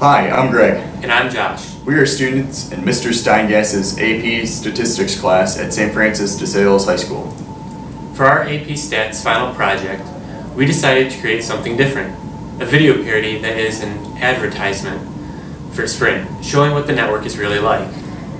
Hi, I'm Greg. And I'm Josh. We are students in Mr. Steingass's AP Statistics class at St. Francis de Sales High School. For our AP Stats final project, we decided to create something different. A video parody that is an advertisement for Sprint, showing what the network is really like.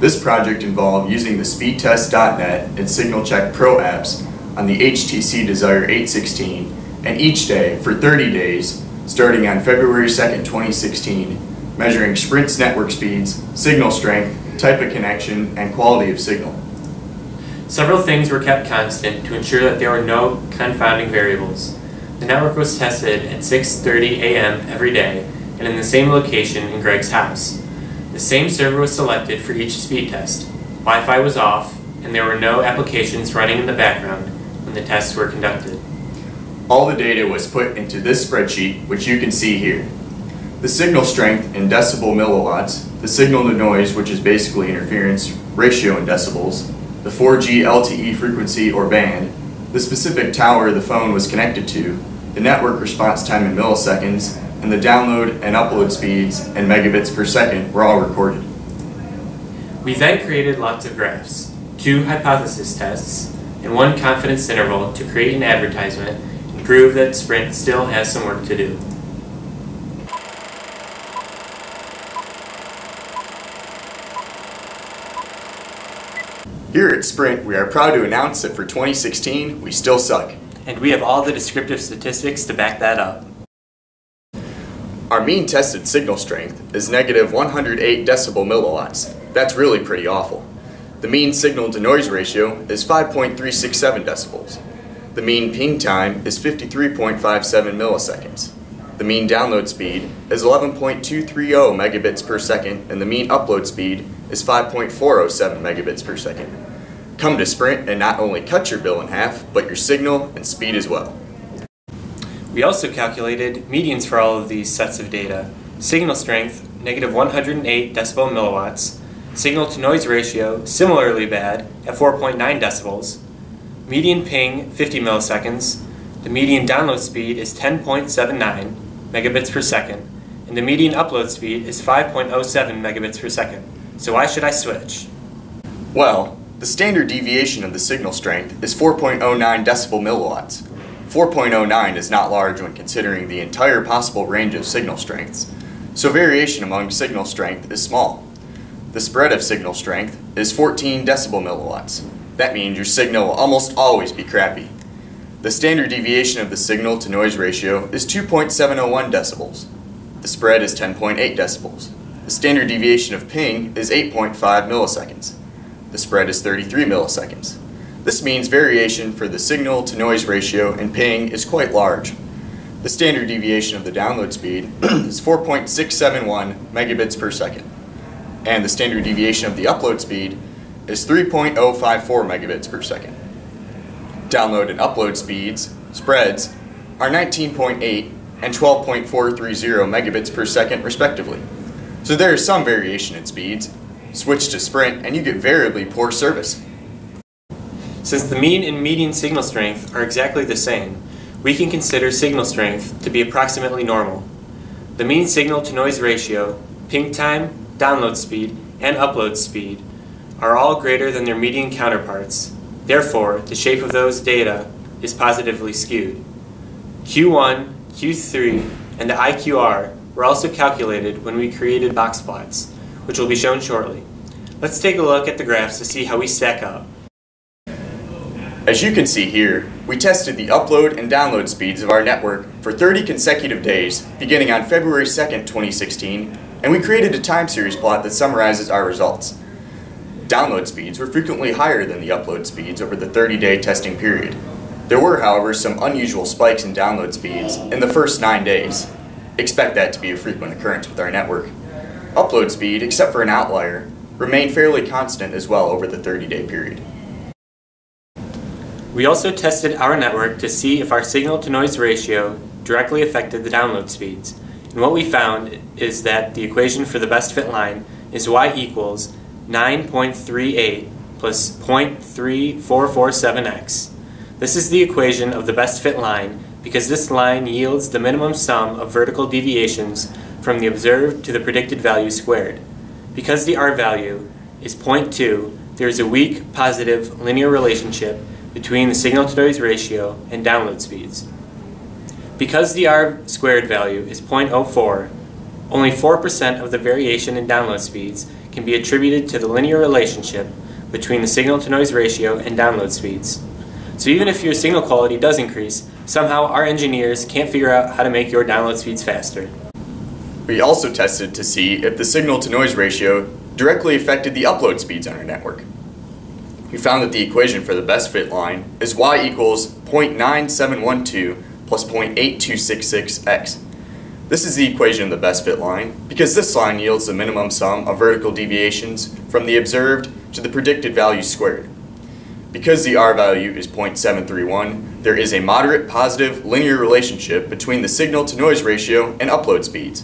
This project involved using the speedtest.net and SignalCheck Pro apps on the HTC Desire 816 and each day for 30 days starting on February 2nd, 2016, measuring Sprint's network speeds, signal strength, type of connection, and quality of signal. Several things were kept constant to ensure that there were no confounding variables. The network was tested at 6.30 a.m. every day and in the same location in Greg's house. The same server was selected for each speed test. Wi-Fi was off, and there were no applications running in the background when the tests were conducted. All the data was put into this spreadsheet, which you can see here. The signal strength in decibel milliwatts, the signal to noise, which is basically interference ratio in decibels, the 4G LTE frequency or band, the specific tower the phone was connected to, the network response time in milliseconds, and the download and upload speeds in megabits per second were all recorded. We then created lots of graphs, two hypothesis tests, and one confidence interval to create an advertisement and prove that Sprint still has some work to do. Here at Sprint, we are proud to announce that for 2016, we still suck. And we have all the descriptive statistics to back that up. Our mean tested signal strength is negative 108 decibel milliwatts. That's really pretty awful. The mean signal to noise ratio is 5.367 decibels. The mean ping time is 53.57 milliseconds. The mean download speed is 11.230 megabits per second, and the mean upload speed is 5.407 megabits per second. Come to Sprint and not only cut your bill in half, but your signal and speed as well. We also calculated medians for all of these sets of data. Signal strength, negative 108 decibel milliwatts. Signal to noise ratio, similarly bad, at 4.9 decibels. Median ping, 50 milliseconds. The median download speed is 10.79 megabits per second. And the median upload speed is 5.07 megabits per second. So why should I switch? Well, the standard deviation of the signal strength is 4.09 decibel milliwatts. 4.09 is not large when considering the entire possible range of signal strengths, so variation among signal strength is small. The spread of signal strength is 14 decibel milliwatts. That means your signal will almost always be crappy. The standard deviation of the signal to noise ratio is 2.701 decibels. The spread is 10.8 decibels. The standard deviation of ping is 8.5 milliseconds. The spread is 33 milliseconds. This means variation for the signal to noise ratio in ping is quite large. The standard deviation of the download speed is 4.671 megabits per second, and the standard deviation of the upload speed is 3.054 megabits per second. Download and upload speeds, spreads, are 19.8 and 12.430 megabits per second respectively. So there is some variation in speeds. Switch to Sprint and you get variably poor service. Since the mean and median signal strength are exactly the same, we can consider signal strength to be approximately normal. The mean signal to noise ratio, ping time, download speed, and upload speed are all greater than their median counterparts. Therefore, the shape of those data is positively skewed. Q1, Q3, and the IQR were also calculated when we created box plots, which will be shown shortly. Let's take a look at the graphs to see how we stack up. As you can see here, we tested the upload and download speeds of our network for 30 consecutive days, beginning on February 2nd, 2016, and we created a time series plot that summarizes our results. Download speeds were frequently higher than the upload speeds over the 30-day testing period. There were, however, some unusual spikes in download speeds in the first nine days. Expect that to be a frequent occurrence with our network. Upload speed, except for an outlier, remained fairly constant as well over the 30-day period. We also tested our network to see if our signal to noise ratio directly affected the download speeds. And what we found is that the equation for the best fit line is y equals 9.38 plus 0.3447x. This is the equation of the best fit line because this line yields the minimum sum of vertical deviations from the observed to the predicted value squared. Because the R value is 0.2, there is a weak positive linear relationship between the signal to noise ratio and download speeds. Because the R squared value is 0.04, only 4% of the variation in download speeds can be attributed to the linear relationship between the signal to noise ratio and download speeds. So even if your signal quality does increase, somehow our engineers can't figure out how to make your download speeds faster. We also tested to see if the signal to noise ratio directly affected the upload speeds on our network. We found that the equation for the best fit line is y equals 0.9712 plus 0.8266x. This is the equation of the best fit line because this line yields the minimum sum of vertical deviations from the observed to the predicted value squared. Because the R value is 0.731, there is a moderate positive linear relationship between the signal to noise ratio and upload speeds.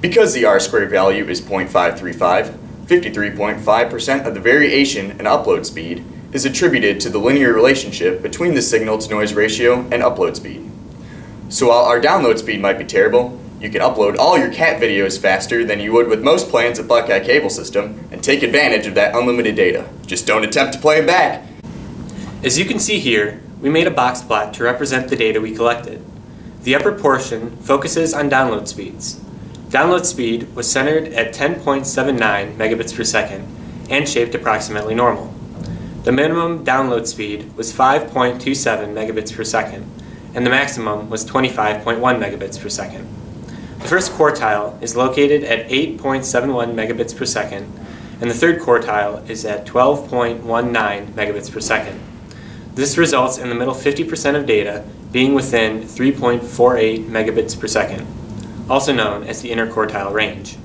Because the R squared value is 0.535, 53.5% of the variation in upload speed is attributed to the linear relationship between the signal to noise ratio and upload speed. So while our download speed might be terrible, you can upload all your cat videos faster than you would with most plans at Buckeye Cable System and take advantage of that unlimited data. Just don't attempt to play them back. As you can see here, we made a box plot to represent the data we collected. The upper portion focuses on download speeds. Download speed was centered at 10.79 megabits per second and shaped approximately normal. The minimum download speed was 5.27 megabits per second, and the maximum was 25.1 megabits per second. The first quartile is located at 8.71 megabits per second, and the third quartile is at 12.19 megabits per second. This results in the middle 50% of data being within 3.48 megabits per second also known as the interquartile range.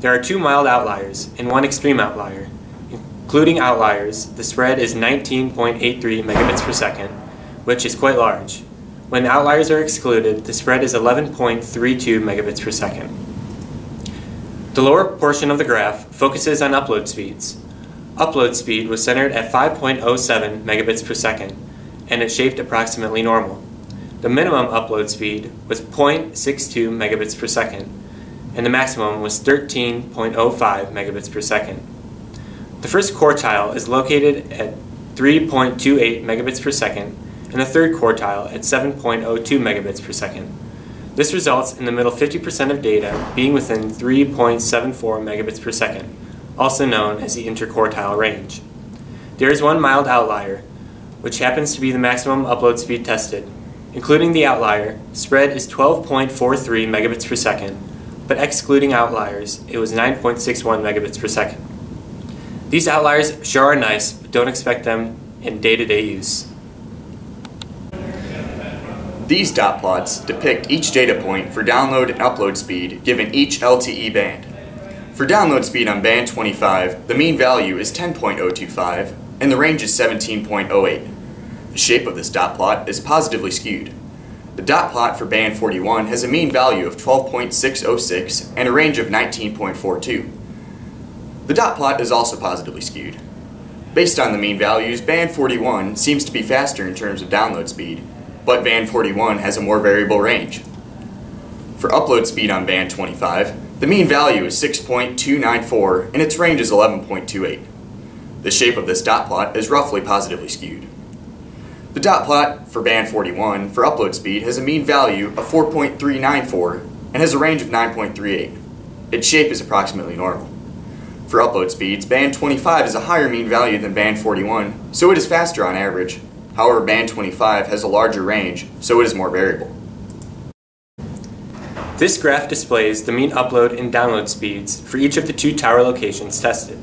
There are two mild outliers and one extreme outlier. Including outliers, the spread is 19.83 megabits per second, which is quite large. When outliers are excluded, the spread is 11.32 megabits per second. The lower portion of the graph focuses on upload speeds. Upload speed was centered at 5.07 megabits per second, and it shaped approximately normal. The minimum upload speed was 0.62 megabits per second, and the maximum was 13.05 megabits per second. The first quartile is located at 3.28 megabits per second, and the third quartile at 7.02 megabits per second. This results in the middle 50% of data being within 3.74 megabits per second, also known as the interquartile range. There is one mild outlier, which happens to be the maximum upload speed tested, Including the outlier, spread is 12.43 megabits per second, but excluding outliers, it was 9.61 megabits per second. These outliers sure are nice, but don't expect them in day-to-day -day use. These dot plots depict each data point for download and upload speed given each LTE band. For download speed on band 25, the mean value is 10.025 and the range is 17.08. The shape of this dot plot is positively skewed. The dot plot for band 41 has a mean value of 12.606 and a range of 19.42. The dot plot is also positively skewed. Based on the mean values, band 41 seems to be faster in terms of download speed, but band 41 has a more variable range. For upload speed on band 25, the mean value is 6.294 and its range is 11.28. The shape of this dot plot is roughly positively skewed. The dot plot for band 41 for upload speed has a mean value of 4.394 and has a range of 9.38. Its shape is approximately normal. For upload speeds, band 25 is a higher mean value than band 41, so it is faster on average. However, band 25 has a larger range, so it is more variable. This graph displays the mean upload and download speeds for each of the two tower locations tested.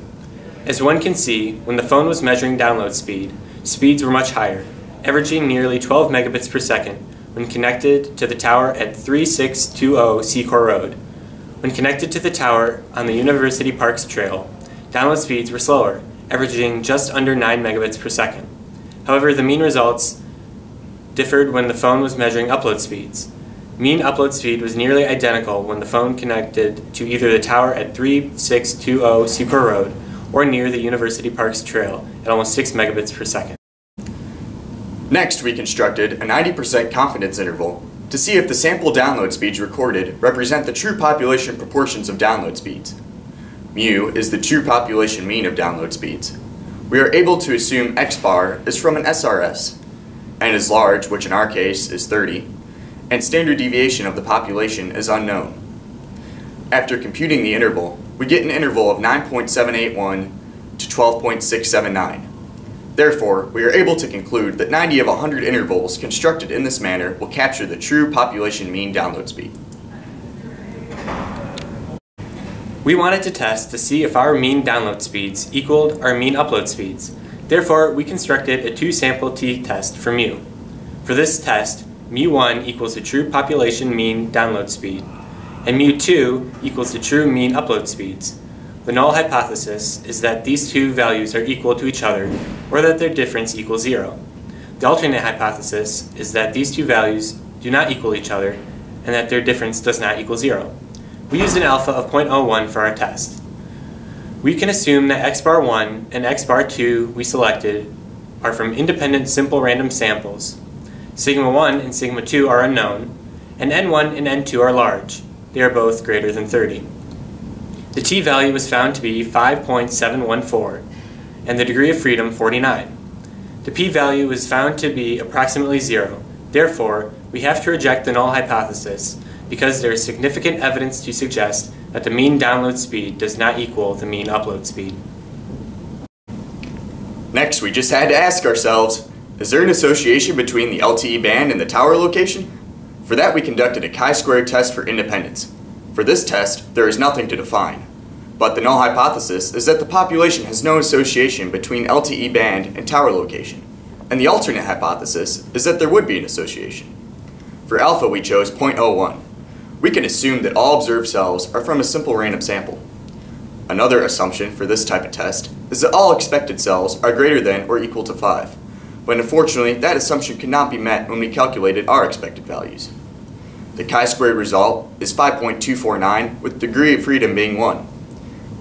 As one can see, when the phone was measuring download speed, speeds were much higher, averaging nearly 12 megabits per second when connected to the tower at 3620 Secor Road. When connected to the tower on the University Parks Trail, download speeds were slower, averaging just under 9 megabits per second. However, the mean results differed when the phone was measuring upload speeds. Mean upload speed was nearly identical when the phone connected to either the tower at 3620 Secor Road or near the University Parks Trail at almost 6 megabits per second. Next, we constructed a 90% confidence interval to see if the sample download speeds recorded represent the true population proportions of download speeds. Mu is the true population mean of download speeds. We are able to assume x bar is from an SRS, and is large, which in our case is 30, and standard deviation of the population is unknown. After computing the interval, we get an interval of 9.781 to 12.679. Therefore, we are able to conclude that 90 of 100 intervals constructed in this manner will capture the true population mean download speed. We wanted to test to see if our mean download speeds equaled our mean upload speeds. Therefore, we constructed a two-sample t-test for mu. For this test, mu1 equals the true population mean download speed, and mu2 equals the true mean upload speeds. The null hypothesis is that these two values are equal to each other, or that their difference equals zero. The alternate hypothesis is that these two values do not equal each other, and that their difference does not equal zero. We used an alpha of 0.01 for our test. We can assume that x bar 1 and x bar 2 we selected are from independent simple random samples. Sigma 1 and sigma 2 are unknown, and n1 and n2 are large. They are both greater than 30. The t value was found to be 5.714, and the degree of freedom 49. The p value was found to be approximately zero. Therefore, we have to reject the null hypothesis because there is significant evidence to suggest that the mean download speed does not equal the mean upload speed. Next, we just had to ask ourselves, is there an association between the LTE band and the tower location? For that, we conducted a chi-square test for independence. For this test, there is nothing to define. But the null hypothesis is that the population has no association between LTE band and tower location. And the alternate hypothesis is that there would be an association. For alpha, we chose 0.01 we can assume that all observed cells are from a simple random sample. Another assumption for this type of test is that all expected cells are greater than or equal to 5, but unfortunately that assumption cannot be met when we calculated our expected values. The chi-squared result is 5.249 with degree of freedom being 1.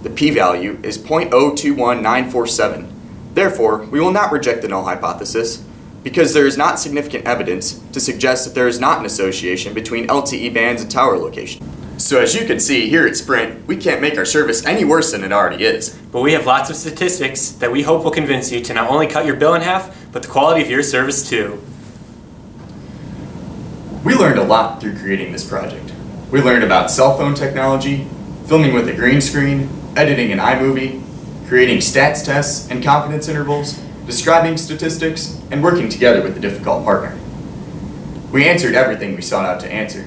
The p-value is 0.021947. Therefore, we will not reject the null hypothesis because there is not significant evidence to suggest that there is not an association between LTE bands and tower location. So as you can see, here at Sprint, we can't make our service any worse than it already is. But we have lots of statistics that we hope will convince you to not only cut your bill in half, but the quality of your service too. We learned a lot through creating this project. We learned about cell phone technology, filming with a green screen, editing in iMovie, creating stats tests and confidence intervals, describing statistics, and working together with a difficult partner. We answered everything we sought out to answer,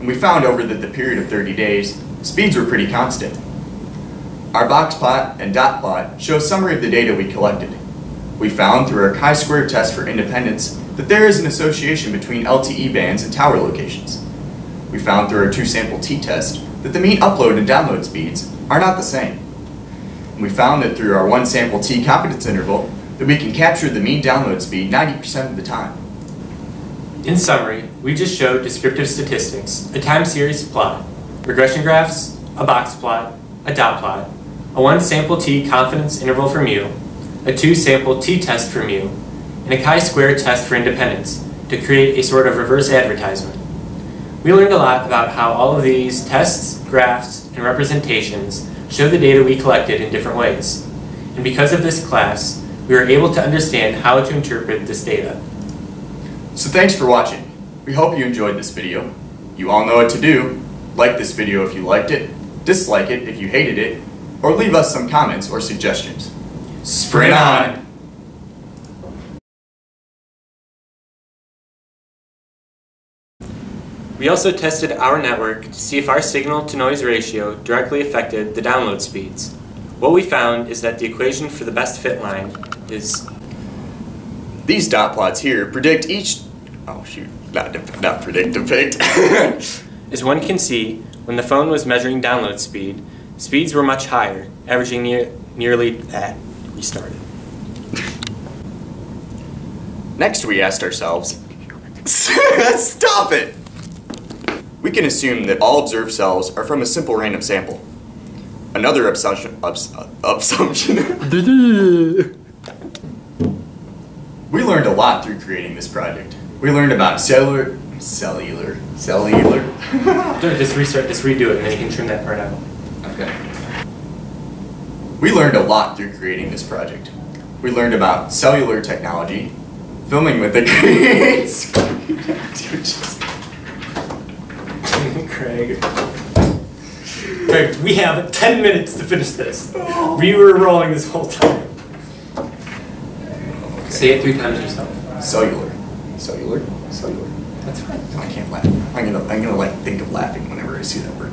and we found over that the period of 30 days, speeds were pretty constant. Our box plot and dot plot show a summary of the data we collected. We found through our chi-square test for independence that there is an association between LTE bands and tower locations. We found through our two-sample t-test that the mean upload and download speeds are not the same. And we found that through our one-sample t confidence interval that we can capture the mean download speed 90% of the time. In summary, we just showed descriptive statistics, a time series plot, regression graphs, a box plot, a dot plot, a one sample t confidence interval for mu, a two sample t-test for mu, and a chi-square test for independence to create a sort of reverse advertisement. We learned a lot about how all of these tests, graphs, and representations show the data we collected in different ways. And because of this class, we were able to understand how to interpret this data. So thanks for watching. We hope you enjoyed this video. You all know what to do. Like this video if you liked it, dislike it if you hated it, or leave us some comments or suggestions. Sprint on! We also tested our network to see if our signal to noise ratio directly affected the download speeds. What we found is that the equation for the best fit line is... These dot plots here predict each... Oh shoot, not, not predict, depict. As one can see, when the phone was measuring download speed, speeds were much higher, averaging near, nearly... that. restarted. Next we asked ourselves, stop it! We can assume that all observed cells are from a simple random sample. Another assumption, ups, uh, assumption We learned a lot through creating this project. We learned about cellular, Cellular. Cellular. Just restart, just redo it, and then you can trim that part out. Okay. We learned a lot through creating this project. We learned about cellular technology, filming with the green screen. Craig. Craig, we have 10 minutes to finish this. We were rolling this whole time. Say it three times yourself. Cellular. Cellular. Cellular. That's right. I can't laugh. I'm gonna, I'm gonna like think of laughing whenever I see that word.